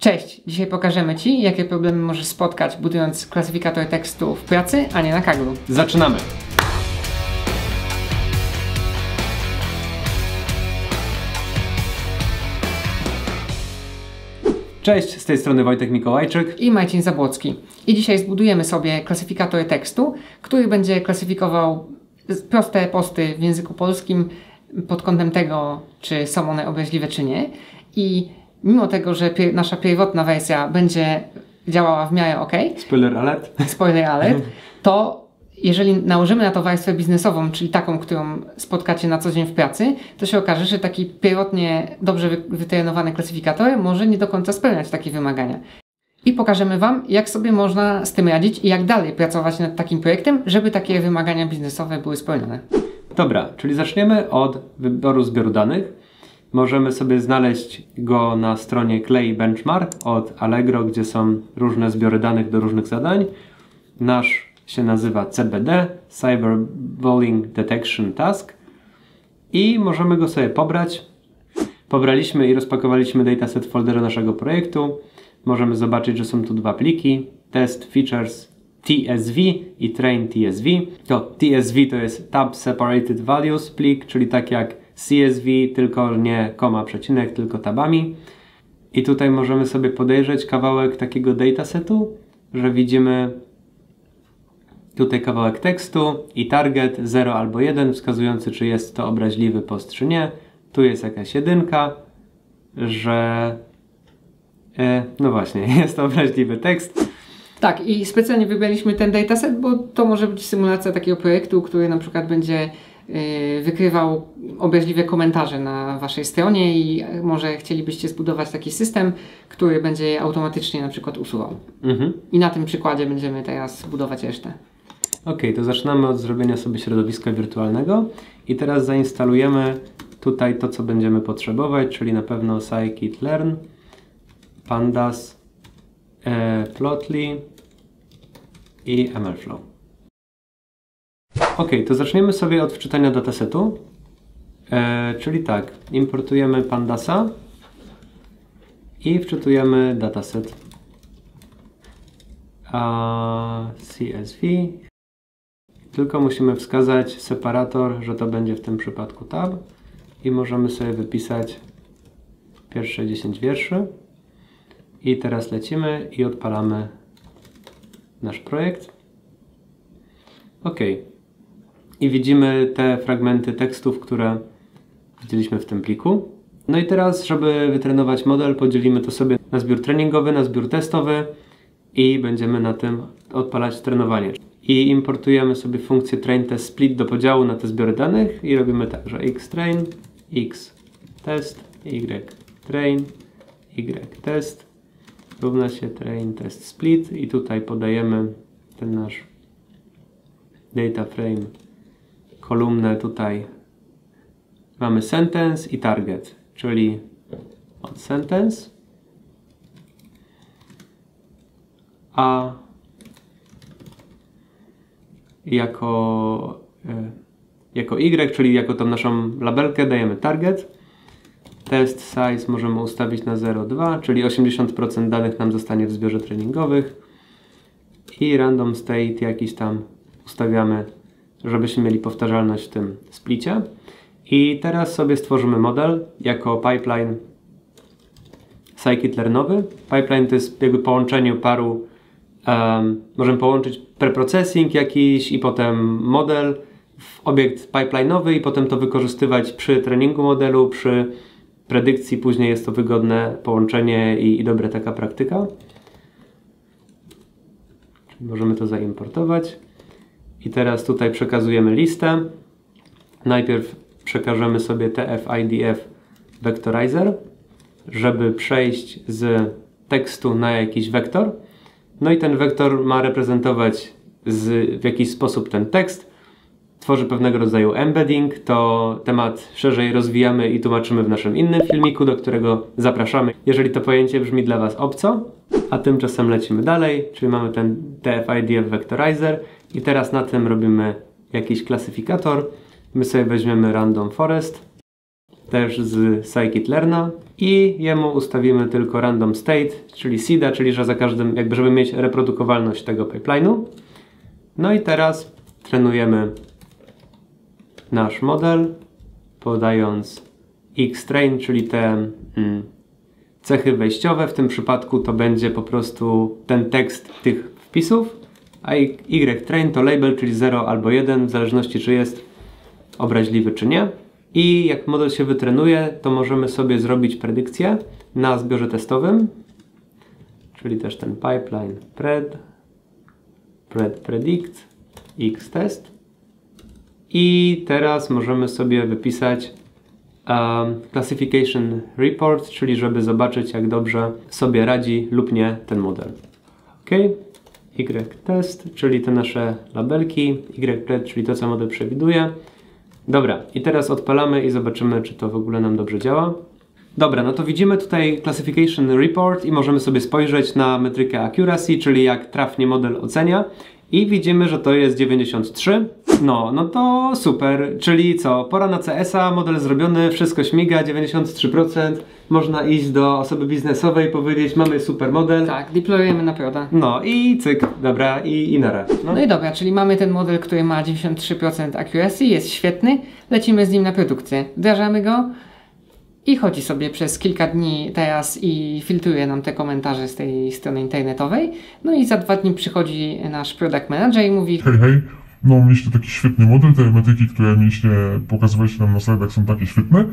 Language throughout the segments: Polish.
Cześć! Dzisiaj pokażemy Ci, jakie problemy możesz spotkać budując klasyfikator tekstu w pracy, a nie na Kaggle. Zaczynamy! Cześć, z tej strony Wojtek Mikołajczyk. I Marcin Zabłocki. I dzisiaj zbudujemy sobie klasyfikator tekstu, który będzie klasyfikował proste posty w języku polskim pod kątem tego, czy są one obraźliwe, czy nie. I mimo tego, że pier nasza pierwotna wersja będzie działała w miarę ok, Spoiler alert. spoiler alert, to jeżeli nałożymy na to warstwę biznesową, czyli taką, którą spotkacie na co dzień w pracy, to się okaże, że taki pierwotnie dobrze wy wytrenowany klasyfikator może nie do końca spełniać takie wymagania. I pokażemy Wam, jak sobie można z tym radzić i jak dalej pracować nad takim projektem, żeby takie wymagania biznesowe były spełnione. Dobra, czyli zaczniemy od wyboru zbioru danych. Możemy sobie znaleźć go na stronie Clay Benchmark od Allegro, gdzie są różne zbiory danych do różnych zadań. Nasz się nazywa CBD, Cyberbullying Detection Task i możemy go sobie pobrać. Pobraliśmy i rozpakowaliśmy dataset w folderze naszego projektu. Możemy zobaczyć, że są tu dwa pliki, test features TSV i train TSV. To TSV to jest Tab Separated Values plik, czyli tak jak CSV, tylko nie koma, przecinek, tylko tabami. I tutaj możemy sobie podejrzeć kawałek takiego datasetu, że widzimy tutaj kawałek tekstu i target 0 albo 1, wskazujący czy jest to obraźliwy post czy nie. Tu jest jakaś jedynka, że e, no właśnie, jest to obraźliwy tekst. Tak, i specjalnie wybraliśmy ten dataset, bo to może być symulacja takiego projektu, który na przykład będzie wykrywał obraźliwe komentarze na waszej stronie i może chcielibyście zbudować taki system, który będzie je automatycznie na przykład usuwał. Mhm. I na tym przykładzie będziemy teraz budować resztę. Ok, to zaczynamy od zrobienia sobie środowiska wirtualnego i teraz zainstalujemy tutaj to, co będziemy potrzebować, czyli na pewno scikit-learn, pandas, e, plotly i mlflow. Ok, to zaczniemy sobie od wczytania datasetu, e, czyli tak, importujemy pandasa i wczytujemy dataset. A, CSV tylko musimy wskazać separator, że to będzie w tym przypadku tab i możemy sobie wypisać pierwsze 10 wierszy. I teraz lecimy i odpalamy nasz projekt. Ok i widzimy te fragmenty tekstów, które widzieliśmy w tym pliku. No i teraz, żeby wytrenować model podzielimy to sobie na zbiór treningowy, na zbiór testowy i będziemy na tym odpalać trenowanie. I importujemy sobie funkcję train test split do podziału na te zbiory danych i robimy tak, że x train, x test, y train, y test. Równa się train test split i tutaj podajemy ten nasz data frame kolumnę tutaj mamy sentence i target, czyli od sentence a jako, e, jako y, czyli jako tą naszą labelkę dajemy target. Test size możemy ustawić na 0,2, czyli 80% danych nam zostanie w zbiorze treningowych. I random state jakiś tam ustawiamy, żebyśmy mieli powtarzalność w tym splicie. I teraz sobie stworzymy model jako pipeline scikit-learnowy. Pipeline to jest jakby połączenie paru Um, możemy połączyć preprocessing jakiś i potem model w obiekt pipeline'owy i potem to wykorzystywać przy treningu modelu, przy predykcji później jest to wygodne połączenie i, i dobre taka praktyka. Możemy to zaimportować. I teraz tutaj przekazujemy listę. Najpierw przekażemy sobie tf-idf vectorizer, żeby przejść z tekstu na jakiś wektor. No i ten wektor ma reprezentować z, w jakiś sposób ten tekst. Tworzy pewnego rodzaju embedding. To temat szerzej rozwijamy i tłumaczymy w naszym innym filmiku, do którego zapraszamy, jeżeli to pojęcie brzmi dla Was obco. A tymczasem lecimy dalej, czyli mamy ten TF-IDF Vectorizer i teraz na tym robimy jakiś klasyfikator. My sobie weźmiemy random forest też z scikit-learna i jemu ustawimy tylko random state, czyli seeda, czyli że za każdym, jakby żeby mieć reprodukowalność tego pipeline'u. No i teraz trenujemy nasz model, podając xtrain, czyli te mm, cechy wejściowe. W tym przypadku to będzie po prostu ten tekst tych wpisów, a ytrain to label, czyli 0 albo 1, w zależności czy jest obraźliwy czy nie. I jak model się wytrenuje, to możemy sobie zrobić predykcję na zbiorze testowym, czyli też ten pipeline pred, pred predict, x test. I teraz możemy sobie wypisać um, classification report, czyli żeby zobaczyć jak dobrze sobie radzi lub nie ten model. OK. Y test, czyli te nasze labelki, Y pred, czyli to co model przewiduje. Dobra, i teraz odpalamy i zobaczymy, czy to w ogóle nam dobrze działa. Dobra, no to widzimy tutaj Classification Report i możemy sobie spojrzeć na metrykę Accuracy, czyli jak trafnie model ocenia. I widzimy, że to jest 93. No, no to super. Czyli co? Pora na CS-a, model zrobiony, wszystko śmiga, 93%. Można iść do osoby biznesowej i powiedzieć, mamy super model. Tak, deployujemy na prioda. No i cyk, dobra, i, i nara. No. no i dobra, czyli mamy ten model, który ma 93% accuracy, jest świetny, lecimy z nim na produkcję. Wdrażamy go, i chodzi sobie przez kilka dni teraz i filtruje nam te komentarze z tej strony internetowej. No i za dwa dni przychodzi nasz product manager i mówi Hej, hej, no mieliście taki świetny model, te metryki, które mieliście, pokazywaliście nam na slajdach są takie świetne,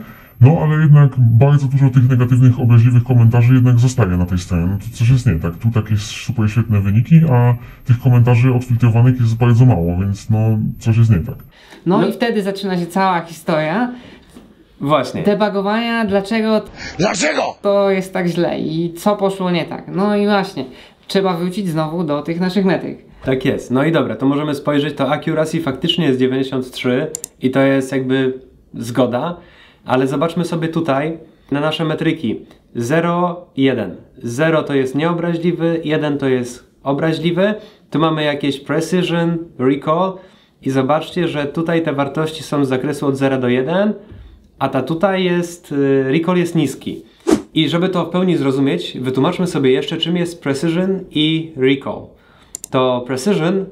no ale jednak bardzo dużo tych negatywnych, obraźliwych komentarzy jednak zostaje na tej stronie. No to coś jest nie tak. Tu takie super świetne wyniki, a tych komentarzy odfiltrowanych jest bardzo mało, więc no coś jest nie tak. No, no i wtedy zaczyna się cała historia Właśnie. debugowania, dlaczego Dlaczego? to jest tak źle i co poszło nie tak. No i właśnie, trzeba wrócić znowu do tych naszych metryk. Tak jest. No i dobra, to możemy spojrzeć, to accuracy faktycznie jest 93 i to jest jakby zgoda, ale zobaczmy sobie tutaj na nasze metryki. 0, 1. 0 to jest nieobraźliwy, 1 to jest obraźliwy. Tu mamy jakieś precision, recall i zobaczcie, że tutaj te wartości są z zakresu od 0 do 1, a ta tutaj jest, y, recall jest niski. I żeby to w pełni zrozumieć, wytłumaczmy sobie jeszcze, czym jest precision i recall. To precision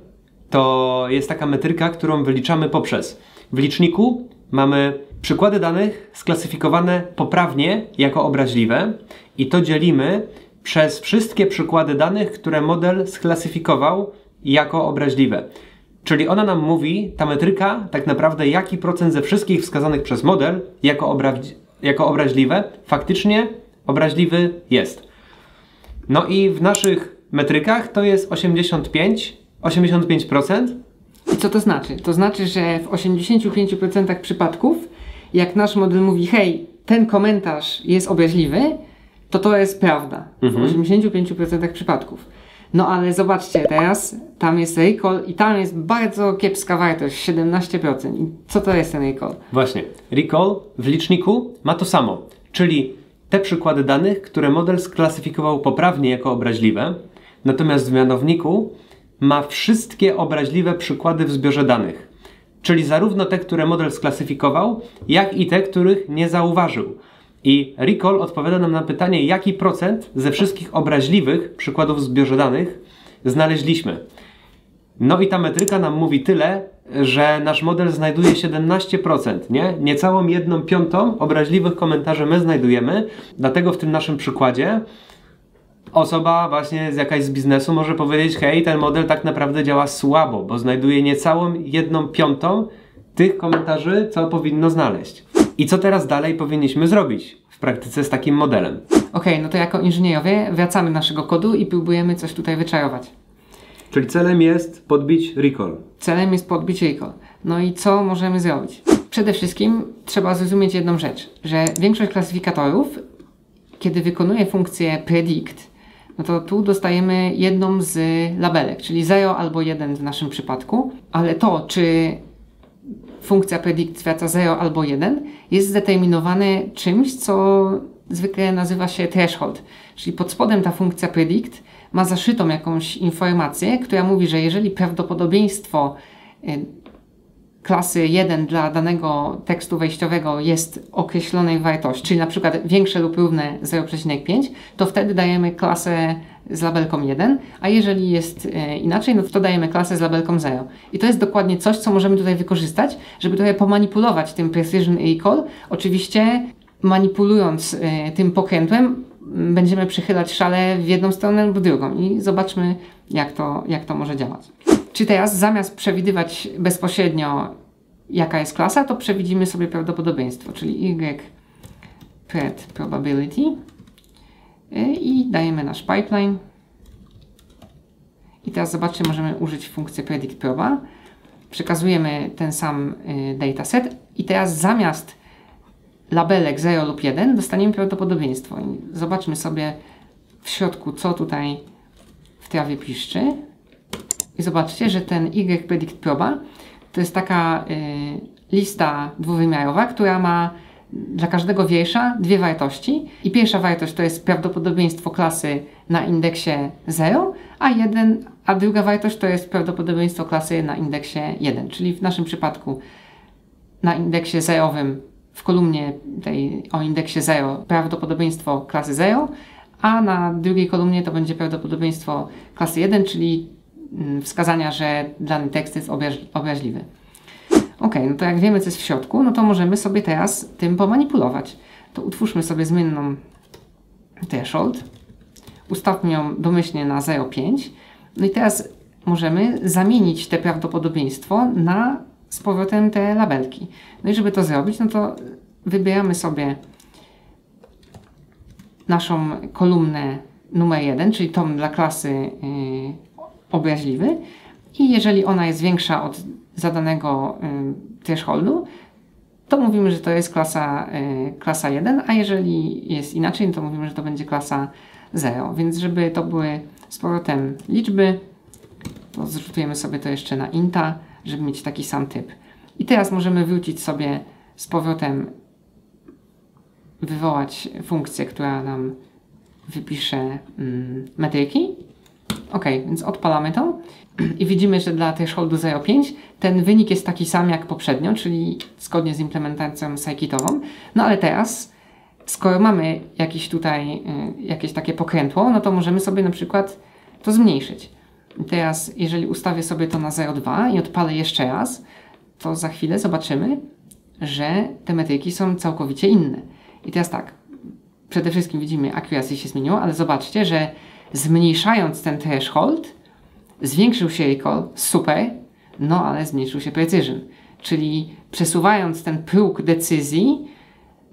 to jest taka metryka, którą wyliczamy poprzez. W liczniku mamy przykłady danych sklasyfikowane poprawnie jako obraźliwe i to dzielimy przez wszystkie przykłady danych, które model sklasyfikował jako obraźliwe. Czyli ona nam mówi, ta metryka, tak naprawdę jaki procent ze wszystkich wskazanych przez model jako, obra jako obraźliwe faktycznie obraźliwy jest. No i w naszych metrykach to jest 85, 85%. I co to znaczy? To znaczy, że w 85% przypadków, jak nasz model mówi, hej, ten komentarz jest obraźliwy, to to jest prawda. Mhm. W 85% przypadków. No ale zobaczcie, teraz tam jest recall i tam jest bardzo kiepska wartość, 17%. I co to jest ten recall? Właśnie, recall w liczniku ma to samo, czyli te przykłady danych, które model sklasyfikował poprawnie jako obraźliwe, natomiast w mianowniku ma wszystkie obraźliwe przykłady w zbiorze danych. Czyli zarówno te, które model sklasyfikował, jak i te, których nie zauważył. I recall odpowiada nam na pytanie, jaki procent ze wszystkich obraźliwych przykładów w zbiorze danych znaleźliśmy. No i ta metryka nam mówi tyle, że nasz model znajduje 17%, nie? Niecałą jedną piątą obraźliwych komentarzy my znajdujemy, dlatego w tym naszym przykładzie osoba właśnie z jakaś z biznesu może powiedzieć, hej, ten model tak naprawdę działa słabo, bo znajduje niecałą jedną piątą tych komentarzy, co powinno znaleźć. I co teraz dalej powinniśmy zrobić w praktyce z takim modelem? Ok, no to jako inżynierowie wracamy naszego kodu i próbujemy coś tutaj wyczarować. Czyli celem jest podbić recall. Celem jest podbić recall. No i co możemy zrobić? Przede wszystkim trzeba zrozumieć jedną rzecz, że większość klasyfikatorów, kiedy wykonuje funkcję predict, no to tu dostajemy jedną z labelek, czyli 0 albo 1 w naszym przypadku, ale to, czy funkcja predict zwraca 0 albo 1, jest zdeterminowane czymś, co zwykle nazywa się threshold. Czyli pod spodem ta funkcja predict ma zaszytą jakąś informację, która mówi, że jeżeli prawdopodobieństwo y, klasy 1 dla danego tekstu wejściowego jest określonej wartości, czyli na przykład większe lub równe 0,5, to wtedy dajemy klasę z labelką 1, a jeżeli jest e, inaczej, no to dajemy klasę z labelką 0. I to jest dokładnie coś, co możemy tutaj wykorzystać, żeby trochę pomanipulować tym precision recall. Oczywiście manipulując e, tym pokrętłem będziemy przychylać szale w jedną stronę lub drugą i zobaczmy jak to, jak to może działać. Czy teraz zamiast przewidywać bezpośrednio jaka jest klasa, to przewidzimy sobie prawdopodobieństwo, czyli y pred probability i dajemy nasz pipeline. I teraz zobaczcie, możemy użyć funkcji predict proba. Przekazujemy ten sam y, dataset i teraz zamiast labelek 0 lub 1 dostaniemy prawdopodobieństwo. Zobaczmy sobie w środku, co tutaj w trawie piszczy. I zobaczcie, że ten Y predict proba to jest taka y, lista dwuwymiarowa, która ma dla każdego wiersza dwie wartości. I pierwsza wartość to jest prawdopodobieństwo klasy na indeksie 0, a, jeden, a druga wartość to jest prawdopodobieństwo klasy na indeksie 1. Czyli w naszym przypadku na indeksie zerowym w kolumnie tej o indeksie 0 prawdopodobieństwo klasy 0, a na drugiej kolumnie to będzie prawdopodobieństwo klasy 1, czyli mm, wskazania, że dany tekst jest obraźliwy. Ok, no to jak wiemy, co jest w środku, no to możemy sobie teraz tym pomanipulować. To utwórzmy sobie zmienną threshold, ustawmy ją domyślnie na 0,5, no i teraz możemy zamienić te prawdopodobieństwo na z powrotem te labelki. No i żeby to zrobić, no to wybieramy sobie naszą kolumnę numer 1, czyli tą dla klasy yy, obraźliwy i jeżeli ona jest większa od zadanego yy, thresholdu, to mówimy, że to jest klasa, yy, klasa 1, a jeżeli jest inaczej, no to mówimy, że to będzie klasa 0. Więc żeby to były z powrotem liczby, to zrzutujemy sobie to jeszcze na inta, żeby mieć taki sam typ. I teraz możemy wrócić sobie z powrotem, wywołać funkcję, która nam wypisze mm, metryki. Ok, więc odpalamy to i widzimy, że dla thresholdu 0,5 ten wynik jest taki sam jak poprzednio, czyli zgodnie z implementacją scikitową. No ale teraz, skoro mamy jakieś tutaj, y, jakieś takie pokrętło, no to możemy sobie na przykład to zmniejszyć. Teraz, jeżeli ustawię sobie to na 0,2 i odpalę jeszcze raz, to za chwilę zobaczymy, że te metryki są całkowicie inne. I teraz tak, przede wszystkim widzimy, accuracy się zmieniło, ale zobaczcie, że zmniejszając ten threshold, zwiększył się recall, super, no ale zmniejszył się precision. Czyli przesuwając ten próg decyzji,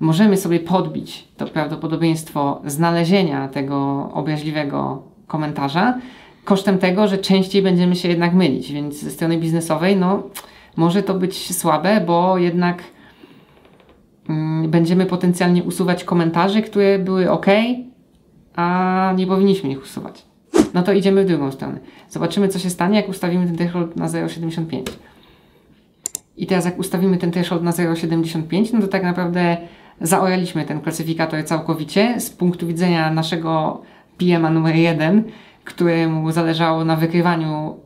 możemy sobie podbić to prawdopodobieństwo znalezienia tego obraźliwego komentarza kosztem tego, że częściej będziemy się jednak mylić. Więc ze strony biznesowej, no, może to być słabe, bo jednak mm, będziemy potencjalnie usuwać komentarze, które były ok, a nie powinniśmy ich usuwać. No to idziemy w drugą stronę. Zobaczymy, co się stanie, jak ustawimy ten threshold na 0,75. I teraz jak ustawimy ten threshold na 0,75, no to tak naprawdę zaoraliśmy ten klasyfikator całkowicie z punktu widzenia naszego PM-a numer 1, któremu zależało na wykrywaniu,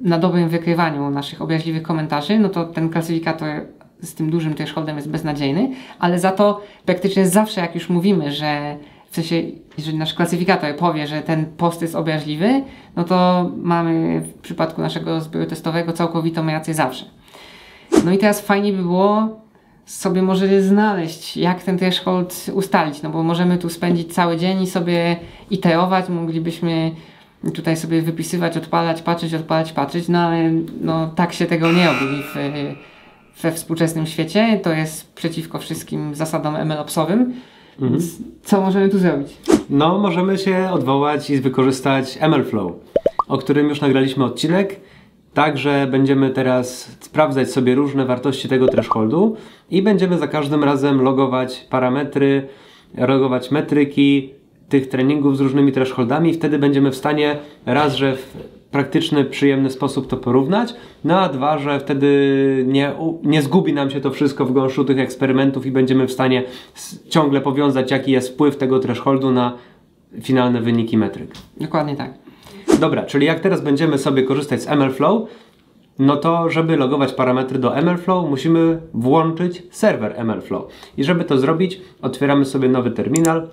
na dobrym wykrywaniu naszych obraźliwych komentarzy, no to ten klasyfikator z tym dużym thresholdem jest beznadziejny, ale za to praktycznie zawsze jak już mówimy, że w sensie, jeżeli nasz klasyfikator powie, że ten post jest obraźliwy, no to mamy w przypadku naszego zbioru testowego całkowitą rację zawsze. No i teraz fajnie by było sobie może znaleźć, jak ten threshold ustalić, no bo możemy tu spędzić cały dzień i sobie iterować, moglibyśmy tutaj sobie wypisywać, odpalać, patrzeć, odpalać, patrzeć, no ale no, tak się tego nie robi w, we współczesnym świecie, to jest przeciwko wszystkim zasadom MLOps-owym, mhm. co możemy tu zrobić? No, możemy się odwołać i wykorzystać MLflow, o którym już nagraliśmy odcinek, Także będziemy teraz sprawdzać sobie różne wartości tego thresholdu i będziemy za każdym razem logować parametry, logować metryki tych treningów z różnymi thresholdami. Wtedy będziemy w stanie raz, że w praktyczny, przyjemny sposób to porównać, no a dwa, że wtedy nie, nie zgubi nam się to wszystko w gąszczu tych eksperymentów i będziemy w stanie ciągle powiązać, jaki jest wpływ tego thresholdu na finalne wyniki metryk. Dokładnie tak. Dobra, czyli jak teraz będziemy sobie korzystać z MLflow, no to żeby logować parametry do MLflow, musimy włączyć serwer MLflow. I żeby to zrobić, otwieramy sobie nowy terminal,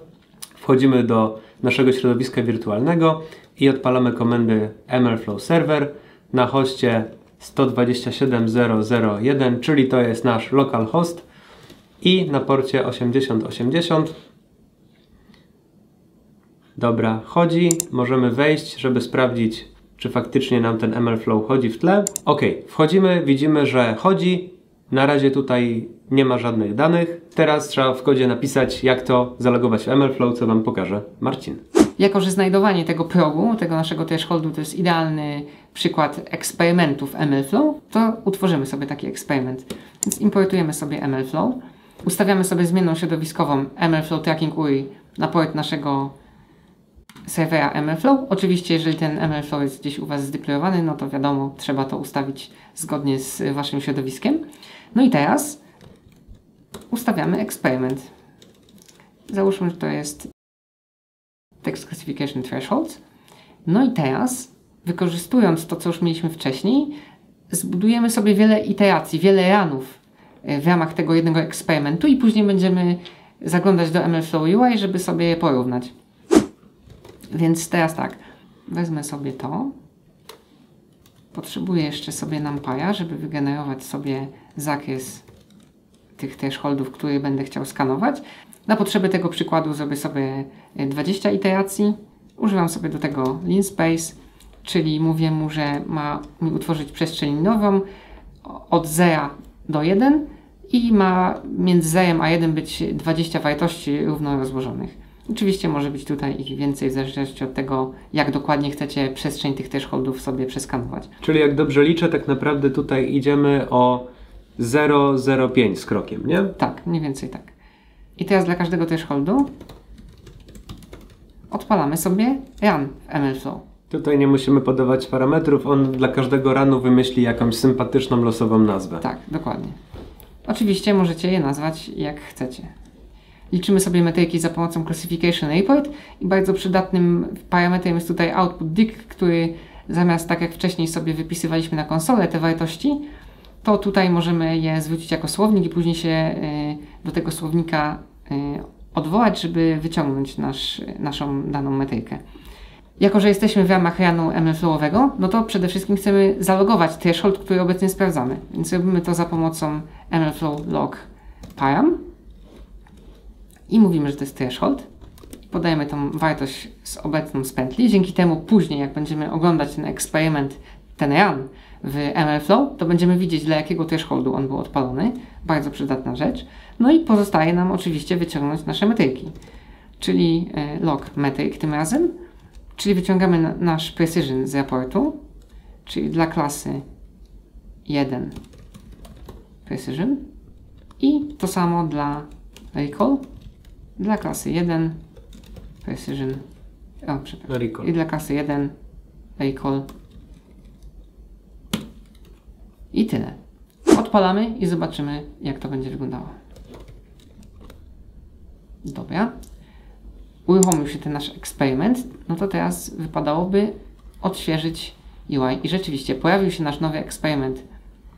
wchodzimy do naszego środowiska wirtualnego i odpalamy komendy MLflow server na hoście 127.0.0.1, czyli to jest nasz local host i na porcie 8080. Dobra, chodzi. Możemy wejść, żeby sprawdzić, czy faktycznie nam ten MLflow chodzi w tle. Ok, wchodzimy, widzimy, że chodzi. Na razie tutaj nie ma żadnych danych. Teraz trzeba w kodzie napisać, jak to zalogować w MLflow, co Wam pokaże Marcin. Jako, że znajdowanie tego progu, tego naszego thresholdu to jest idealny przykład eksperymentów MLflow, to utworzymy sobie taki eksperyment. Więc importujemy sobie MLflow, ustawiamy sobie zmienną środowiskową MLflow Tracking URI na port naszego serwera MLflow. Oczywiście, jeżeli ten MLflow jest gdzieś u Was zdeployowany, no to wiadomo, trzeba to ustawić zgodnie z Waszym środowiskiem. No i teraz ustawiamy eksperyment. Załóżmy, że to jest Text Classification Threshold. No i teraz, wykorzystując to, co już mieliśmy wcześniej, zbudujemy sobie wiele iteracji, wiele ranów w ramach tego jednego eksperymentu i później będziemy zaglądać do MLflow UI, żeby sobie je porównać. Więc teraz tak, wezmę sobie to. Potrzebuję jeszcze sobie NumPy'a, żeby wygenerować sobie zakres tych thresholdów, które będę chciał skanować. Na potrzeby tego przykładu zrobię sobie 20 iteracji. Używam sobie do tego linspace, czyli mówię mu, że ma mi utworzyć przestrzeń nową od 0 do 1 i ma między 0 a 1 być 20 wartości równo rozłożonych. Oczywiście może być tutaj ich więcej w zależności od tego, jak dokładnie chcecie przestrzeń tych thresholdów sobie przeskanować. Czyli jak dobrze liczę, tak naprawdę tutaj idziemy o 0,05 z krokiem, nie? Tak, mniej więcej tak. I teraz dla każdego thresholdu odpalamy sobie run w MLflow. Tutaj nie musimy podawać parametrów, on dla każdego runu wymyśli jakąś sympatyczną, losową nazwę. Tak, dokładnie. Oczywiście możecie je nazwać jak chcecie. Liczymy sobie metryki za pomocą Classification Report i bardzo przydatnym parametrem jest tutaj output dict, który zamiast tak jak wcześniej sobie wypisywaliśmy na konsolę te wartości, to tutaj możemy je zwrócić jako słownik i później się y, do tego słownika y, odwołać, żeby wyciągnąć nasz, naszą daną metrykę. Jako, że jesteśmy w ramach ranu MLflowowego, no to przede wszystkim chcemy zalogować threshold, który obecnie sprawdzamy. Więc robimy to za pomocą MLflow log param i mówimy, że to jest threshold. Podajemy tą wartość z obecną z pętli. Dzięki temu później, jak będziemy oglądać ten eksperyment, ten run w MLflow, to będziemy widzieć, dla jakiego thresholdu on był odpalony. Bardzo przydatna rzecz. No i pozostaje nam oczywiście wyciągnąć nasze metryki, czyli log metric tym razem, czyli wyciągamy nasz precision z raportu, czyli dla klasy 1 precision i to samo dla recall dla klasy 1 precision o, przepraszam. Recall. i dla klasy 1 recall i tyle. Odpalamy i zobaczymy jak to będzie wyglądało. Dobra. Uruchomił się ten nasz eksperyment, no to teraz wypadałoby odświeżyć UI i rzeczywiście pojawił się nasz nowy eksperyment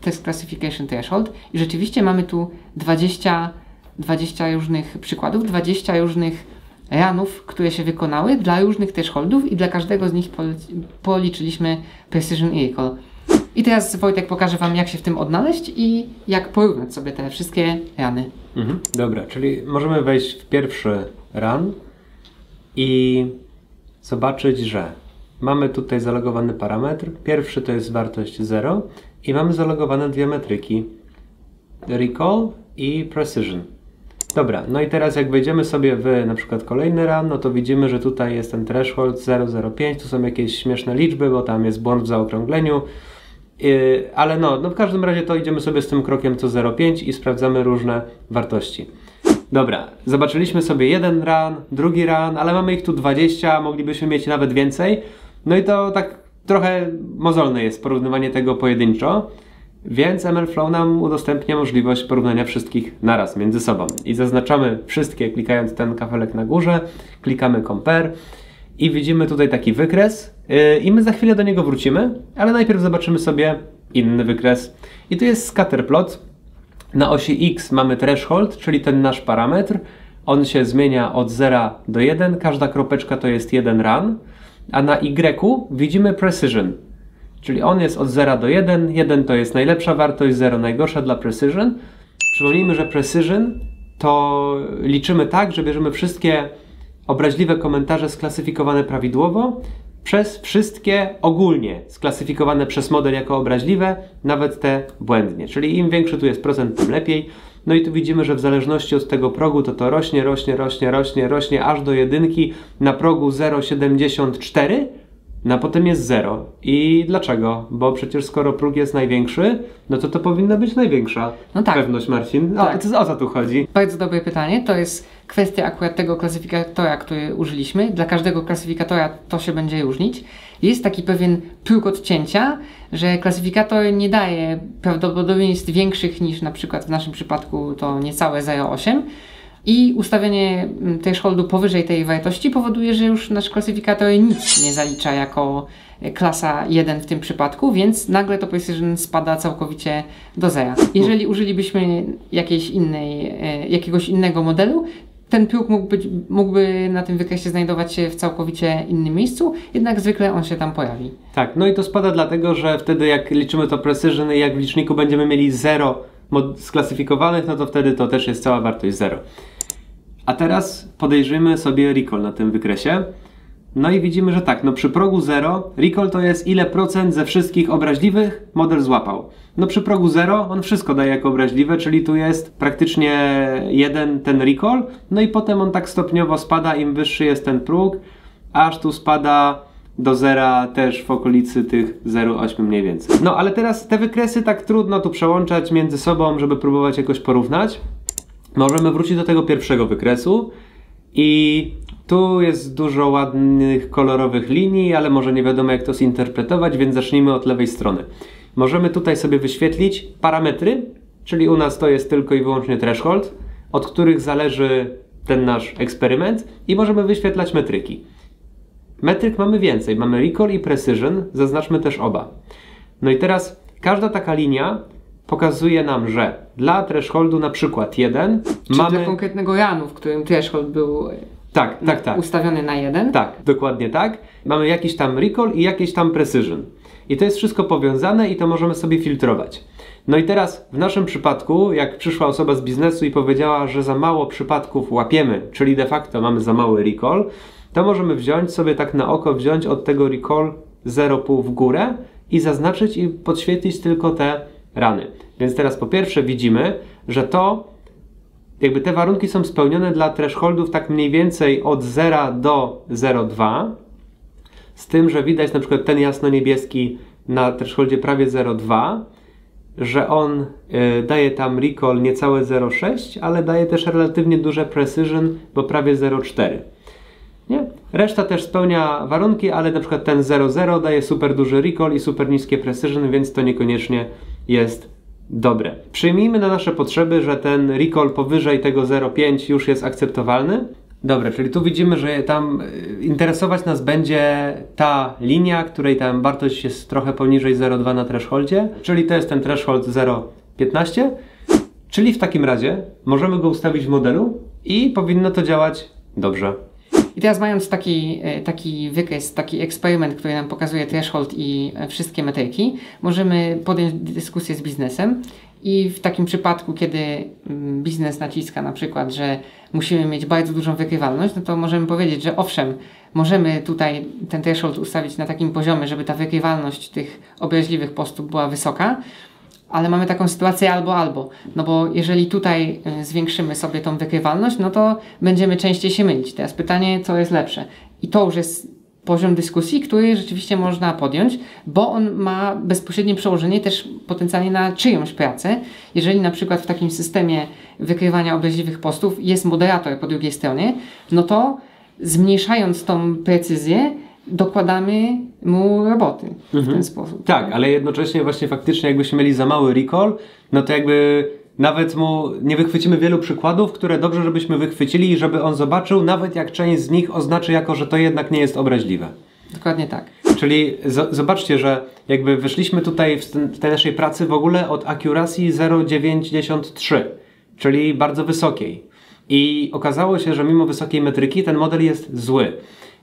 Test Classification Threshold i rzeczywiście mamy tu 20 20 różnych przykładów, 20 różnych ranów, które się wykonały dla różnych thresholdów i dla każdego z nich policzyliśmy precision i recall. I teraz Wojtek pokaże Wam, jak się w tym odnaleźć i jak porównać sobie te wszystkie rany. Mhm. Dobra, czyli możemy wejść w pierwszy run i zobaczyć, że mamy tutaj zalogowany parametr. Pierwszy to jest wartość 0 i mamy zalogowane dwie metryki recall i precision. Dobra, no i teraz jak wejdziemy sobie w na przykład kolejny run, no to widzimy, że tutaj jest ten threshold 0,05, tu są jakieś śmieszne liczby, bo tam jest błąd w zaokrągleniu, yy, ale no, no w każdym razie to idziemy sobie z tym krokiem co 0,5 i sprawdzamy różne wartości. Dobra, zobaczyliśmy sobie jeden run, drugi run, ale mamy ich tu 20, moglibyśmy mieć nawet więcej, no i to tak trochę mozolne jest porównywanie tego pojedynczo. Więc MLflow nam udostępnia możliwość porównania wszystkich naraz między sobą. I zaznaczamy wszystkie klikając ten kafelek na górze, klikamy compare i widzimy tutaj taki wykres yy, i my za chwilę do niego wrócimy, ale najpierw zobaczymy sobie inny wykres. I tu jest scatterplot. Na osi X mamy threshold, czyli ten nasz parametr. On się zmienia od 0 do 1. Każda kropeczka to jest jeden run. A na Y widzimy precision. Czyli on jest od 0 do 1. 1 to jest najlepsza wartość, 0 najgorsza dla precision. Przypomnijmy, że precision to liczymy tak, że bierzemy wszystkie obraźliwe komentarze sklasyfikowane prawidłowo przez wszystkie ogólnie sklasyfikowane przez model jako obraźliwe, nawet te błędnie. Czyli im większy tu jest procent, tym lepiej. No i tu widzimy, że w zależności od tego progu to to rośnie, rośnie, rośnie, rośnie, rośnie aż do jedynki na progu 0,74 no a potem jest 0. I dlaczego? Bo przecież skoro próg jest największy, no to to powinna być największa No tak. pewność, Marcin. O, Tak. to, o co tu chodzi? Bardzo dobre pytanie. To jest kwestia akurat tego klasyfikatora, który użyliśmy. Dla każdego klasyfikatora to się będzie różnić. Jest taki pewien próg odcięcia, że klasyfikator nie daje prawdopodobieństw większych niż na przykład w naszym przypadku to niecałe 0,8. I ustawienie mm, thresholdu powyżej tej wartości powoduje, że już nasz klasyfikator nic nie zalicza jako e, klasa 1 w tym przypadku, więc nagle to precision spada całkowicie do zera. Jeżeli użylibyśmy jakiejś innej, e, jakiegoś innego modelu, ten próg mógł być, mógłby na tym wykresie znajdować się w całkowicie innym miejscu, jednak zwykle on się tam pojawi. Tak, no i to spada dlatego, że wtedy jak liczymy to precision i jak w liczniku będziemy mieli 0 sklasyfikowanych, no to wtedy to też jest cała wartość 0. A teraz podejrzymy sobie recall na tym wykresie. No i widzimy, że tak, no przy progu 0 recall to jest ile procent ze wszystkich obraźliwych model złapał. No przy progu 0 on wszystko daje jako obraźliwe, czyli tu jest praktycznie jeden ten recall, no i potem on tak stopniowo spada, im wyższy jest ten próg, aż tu spada do zera też w okolicy tych 0,8 mniej więcej. No ale teraz te wykresy tak trudno tu przełączać między sobą, żeby próbować jakoś porównać. Możemy wrócić do tego pierwszego wykresu i tu jest dużo ładnych, kolorowych linii, ale może nie wiadomo jak to zinterpretować, więc zacznijmy od lewej strony. Możemy tutaj sobie wyświetlić parametry, czyli u nas to jest tylko i wyłącznie threshold, od których zależy ten nasz eksperyment i możemy wyświetlać metryki. Metryk mamy więcej, mamy recall i precision, zaznaczmy też oba. No i teraz każda taka linia pokazuje nam, że dla thresholdu na przykład 1 Czy mamy... dla konkretnego ranu, w którym threshold był Tak, tak, tak. ustawiony na 1, Tak, dokładnie tak. Mamy jakiś tam recall i jakiś tam precision. I to jest wszystko powiązane i to możemy sobie filtrować. No i teraz w naszym przypadku, jak przyszła osoba z biznesu i powiedziała, że za mało przypadków łapiemy, czyli de facto mamy za mały recall, to możemy wziąć sobie tak na oko, wziąć od tego recall 0,5 w górę i zaznaczyć i podświetlić tylko te rany. Więc teraz po pierwsze widzimy, że to jakby te warunki są spełnione dla thresholdów tak mniej więcej od 0 do 0,2 z tym, że widać na przykład ten jasno-niebieski na thresholdzie prawie 0,2 że on y, daje tam recall niecałe 0,6 ale daje też relatywnie duże precision, bo prawie 0,4 nie? Reszta też spełnia warunki, ale na przykład ten 0,0 daje super duży recall i super niskie precision, więc to niekoniecznie jest dobre. Przyjmijmy na nasze potrzeby, że ten recall powyżej tego 0,5 już jest akceptowalny. Dobra, czyli tu widzimy, że tam y, interesować nas będzie ta linia, której tam wartość jest trochę poniżej 0,2 na thresholdzie, czyli to jest ten threshold 0,15. Czyli w takim razie możemy go ustawić w modelu i powinno to działać dobrze. I teraz mając taki, e, taki wykres, taki eksperyment, który nam pokazuje threshold i e, wszystkie metryki, możemy podjąć dyskusję z biznesem. I w takim przypadku, kiedy mm, biznes naciska na przykład, że musimy mieć bardzo dużą wykrywalność, no to możemy powiedzieć, że owszem, możemy tutaj ten threshold ustawić na takim poziomie, żeby ta wykrywalność tych obraźliwych postów była wysoka, ale mamy taką sytuację albo albo. No bo jeżeli tutaj y, zwiększymy sobie tą wykrywalność, no to będziemy częściej się mylić. Teraz pytanie, co jest lepsze. I to już jest poziom dyskusji, który rzeczywiście można podjąć, bo on ma bezpośrednie przełożenie też potencjalnie na czyjąś pracę. Jeżeli na przykład w takim systemie wykrywania obraźliwych postów jest moderator po drugiej stronie, no to zmniejszając tą precyzję, dokładamy mu roboty w ten sposób. Tak, ale jednocześnie właśnie faktycznie jakbyśmy mieli za mały recall, no to jakby nawet mu nie wychwycimy wielu przykładów, które dobrze, żebyśmy wychwycili i żeby on zobaczył, nawet jak część z nich oznaczy jako, że to jednak nie jest obraźliwe. Dokładnie tak. Czyli zobaczcie, że jakby wyszliśmy tutaj w, ten- w tej naszej pracy w ogóle od accuracy 0,93, czyli bardzo wysokiej. I okazało się, że mimo wysokiej metryki ten model jest zły.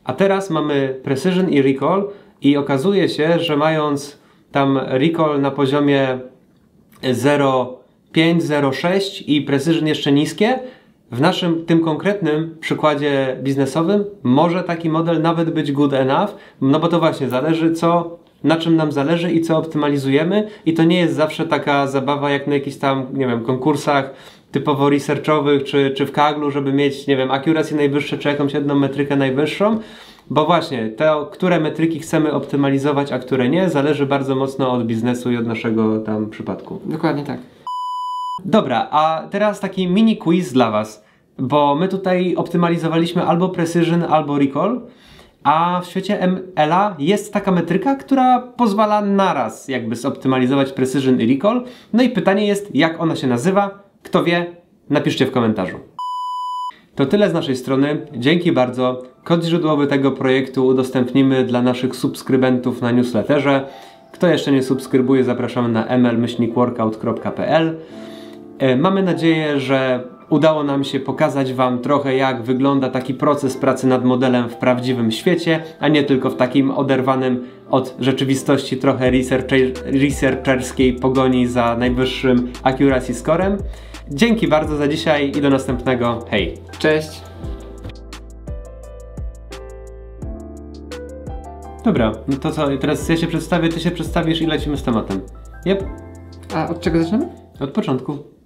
A teraz mamy precision i recall i okazuje się, że mając tam recall na poziomie 0,5, 0,6 i precision jeszcze niskie, w naszym tym konkretnym przykładzie biznesowym może taki model nawet być good enough, no bo to właśnie zależy co, na czym nam zależy i co optymalizujemy i to nie jest zawsze taka zabawa jak na jakichś tam, nie wiem, konkursach typowo researchowych czy, czy w Kaglu, żeby mieć, nie wiem, accuracy najwyższe czy jakąś jedną metrykę najwyższą, bo właśnie to, które metryki chcemy optymalizować, a które nie, zależy bardzo mocno od biznesu i od naszego tam przypadku. Dokładnie tak. Dobra, a teraz taki mini quiz dla Was, bo my tutaj optymalizowaliśmy albo precision, albo recall, a w świecie ML-a jest taka metryka, która pozwala naraz jakby zoptymalizować precision i recall. No i pytanie jest, jak ona się nazywa? Kto wie? Napiszcie w komentarzu. To tyle z naszej strony. Dzięki bardzo. Kod źródłowy tego projektu udostępnimy dla naszych subskrybentów na newsletterze. Kto jeszcze nie subskrybuje, zapraszamy na ml-workout.pl. E, Mamy nadzieję, że udało nam się pokazać Wam trochę, jak wygląda taki proces pracy nad modelem w prawdziwym świecie, a nie tylko w takim oderwanym od rzeczywistości trochę researcher- researcherskiej pogoni za najwyższym accuracy scorem. Dzięki bardzo za dzisiaj i do następnego. Hej! Cześć. Dobra, no to co, teraz ja się przedstawię, ty się przedstawisz i lecimy z tematem. Jep, A od czego zaczynamy? od początku.